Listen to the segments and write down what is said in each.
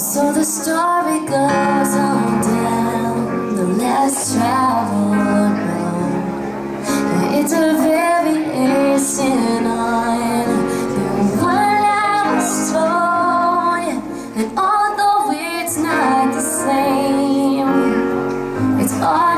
So the story goes on down the less traveled road. And it's a very ancient on the one I last story. And although it's not the same, it's all.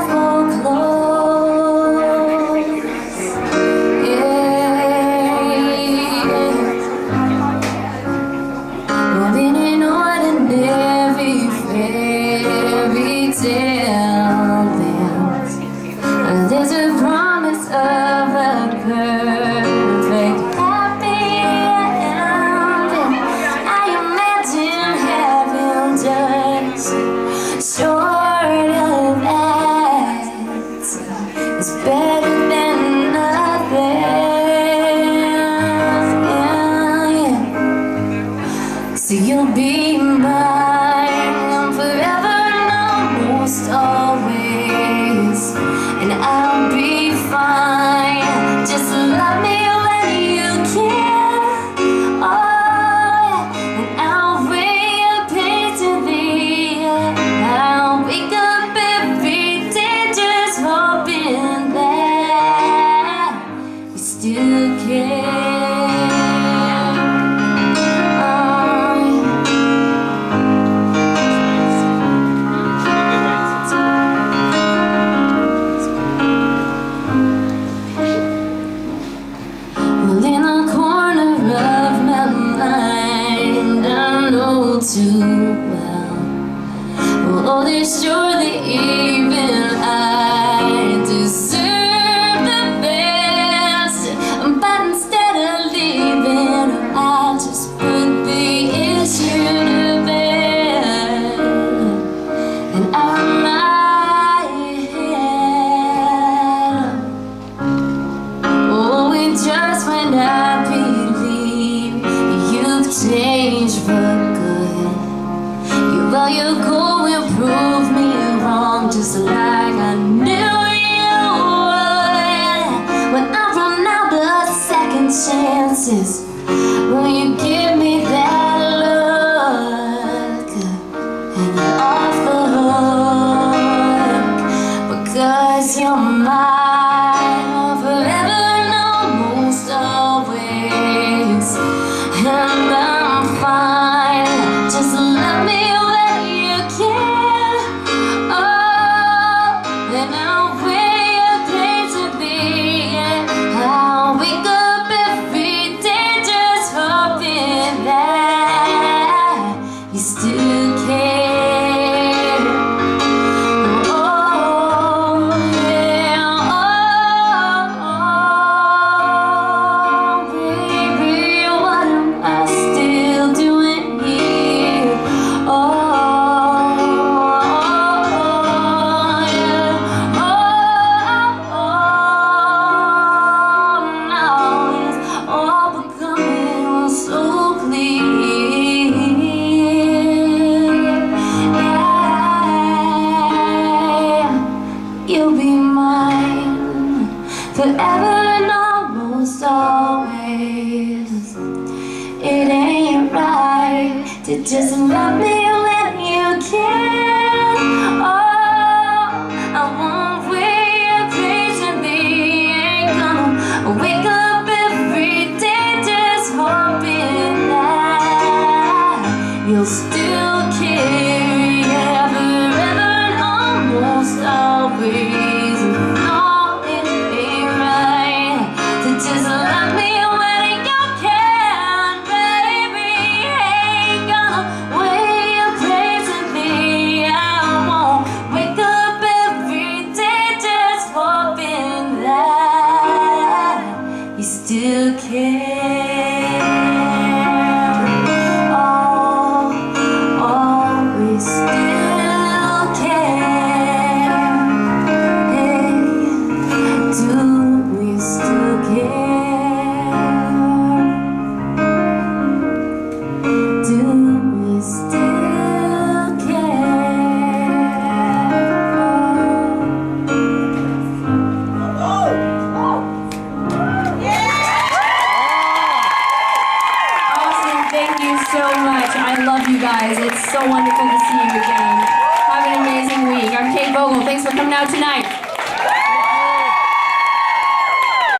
You'll be mine. all this surely even I just like I knew you would. When I run out of second chances из тех, never almost always. It ain't right to just love me when you can. Oh, I won't wait patiently Ain't gonna wake up every day just hoping that You'll still so much. I love you guys. It's so wonderful to see you again. Have an amazing week. I'm Kate Voegele. Thanks for coming out tonight.